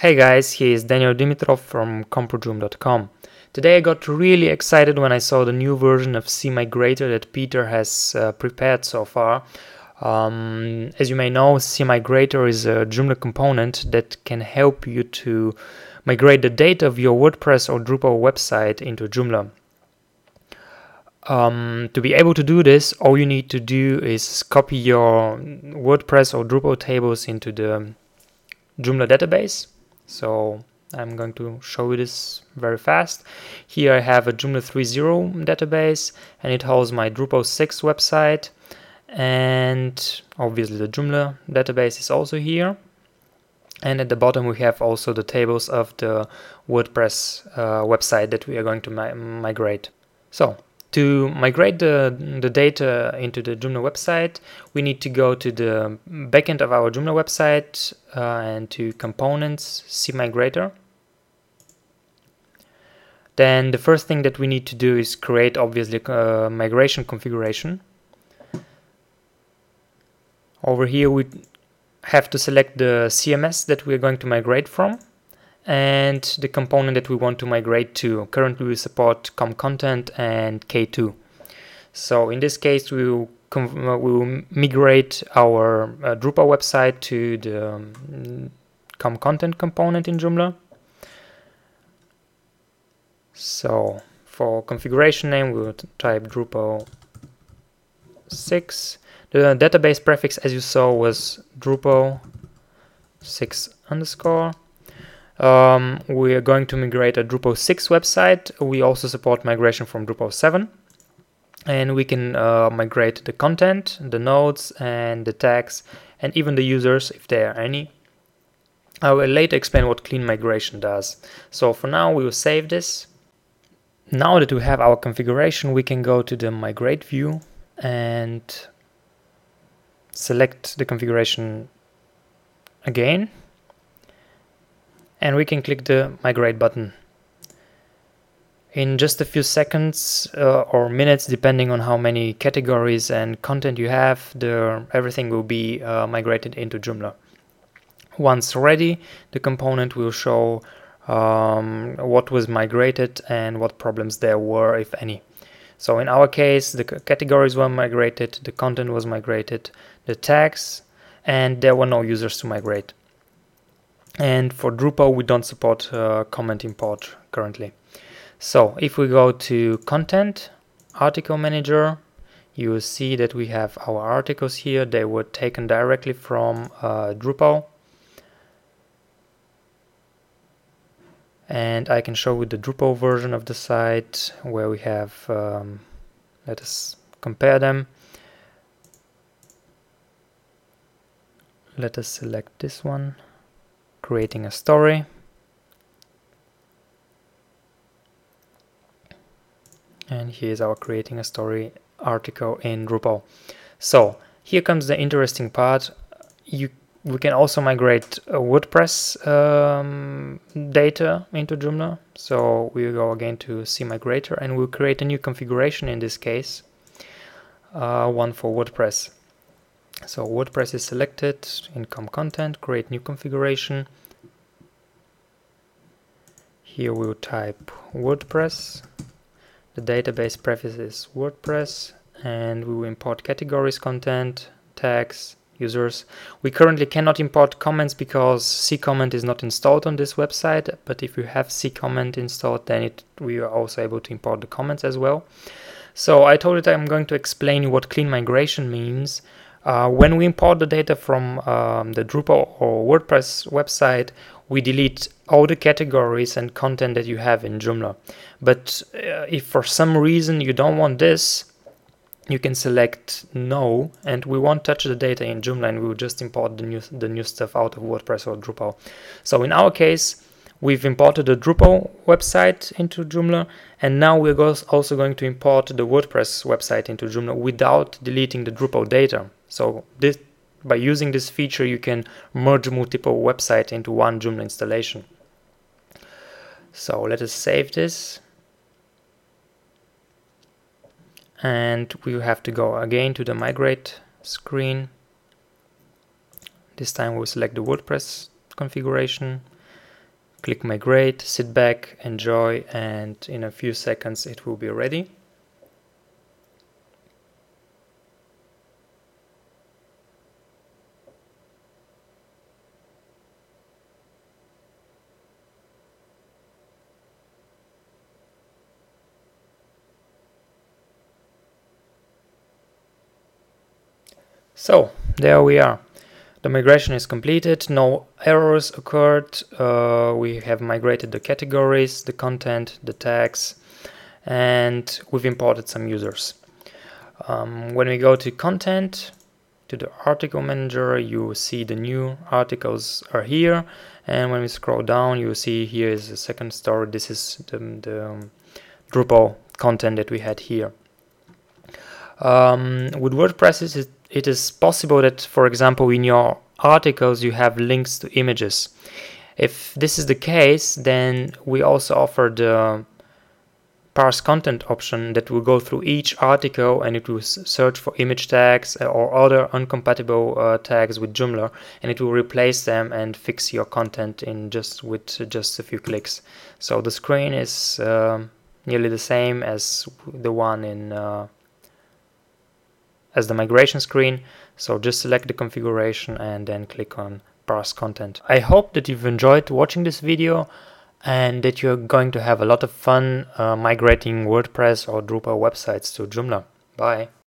Hey guys, here is Daniel Dimitrov from Compojoom.com. Today I got really excited when I saw the new version of CMigrator that Peter has uh, prepared so far. Um, as you may know, CMigrator is a Joomla component that can help you to migrate the data of your WordPress or Drupal website into Joomla. Um, to be able to do this, all you need to do is copy your WordPress or Drupal tables into the Joomla database so I'm going to show you this very fast. Here I have a Joomla 3.0 database and it holds my Drupal 6 website and obviously the Joomla database is also here. And at the bottom we have also the tables of the WordPress uh, website that we are going to mi migrate. So to migrate the, the data into the Joomla website, we need to go to the backend of our Joomla website uh, and to components, CMigrator. Then the first thing that we need to do is create obviously a uh, migration configuration. Over here we have to select the CMS that we're going to migrate from and the component that we want to migrate to. Currently we support com content and K2. So in this case we will, uh, we will migrate our uh, Drupal website to the um, com content component in Joomla. So for configuration name we will type Drupal 6. The database prefix as you saw was Drupal 6 underscore um, we are going to migrate a Drupal 6 website. We also support migration from Drupal 7. And we can uh, migrate the content, the nodes, and the tags, and even the users if there are any. I will later explain what clean migration does. So for now, we will save this. Now that we have our configuration, we can go to the migrate view and select the configuration again and we can click the migrate button. In just a few seconds uh, or minutes, depending on how many categories and content you have, the, everything will be uh, migrated into Joomla. Once ready, the component will show um, what was migrated and what problems there were, if any. So in our case, the categories were migrated, the content was migrated, the tags, and there were no users to migrate. And for Drupal, we don't support uh, comment import currently. So if we go to content, article manager, you will see that we have our articles here. They were taken directly from uh, Drupal. And I can show you the Drupal version of the site where we have, um, let us compare them. Let us select this one creating a story. And here's our creating a story article in Drupal. So here comes the interesting part. You we can also migrate WordPress um, data into Joomla. So we go again to CMigrator and we'll create a new configuration in this case, uh, one for WordPress. So WordPress is selected, income content, create new configuration. Here we'll type WordPress. The database prefix is WordPress and we will import categories content, tags, users. We currently cannot import comments because CComment is not installed on this website, but if you have CComment installed, then it, we are also able to import the comments as well. So I told it I'm going to explain what clean migration means. Uh, when we import the data from um, the Drupal or WordPress website, we delete all the categories and content that you have in Joomla. But uh, if for some reason you don't want this, you can select no, and we won't touch the data in Joomla, and we will just import the new the new stuff out of WordPress or Drupal. So in our case, we've imported the Drupal website into Joomla, and now we're also going to import the WordPress website into Joomla without deleting the Drupal data. So this, by using this feature, you can merge multiple websites into one Joomla installation. So let us save this. And we have to go again to the migrate screen. This time we'll select the WordPress configuration. click migrate, sit back, enjoy, and in a few seconds it will be ready. So there we are. The migration is completed, no errors occurred, uh, we have migrated the categories, the content, the tags, and we've imported some users. Um, when we go to content, to the article manager, you see the new articles are here, and when we scroll down, you see here is the second story. This is the, the Drupal content that we had here. Um, with WordPress, it, it is possible that, for example, in your articles you have links to images. If this is the case, then we also offer the parse content option that will go through each article and it will search for image tags or other uncompatible uh, tags with Joomla and it will replace them and fix your content in just with just a few clicks. So the screen is uh, nearly the same as the one in uh, as the migration screen. So just select the configuration and then click on parse content. I hope that you've enjoyed watching this video and that you're going to have a lot of fun uh, migrating WordPress or Drupal websites to Joomla. Bye.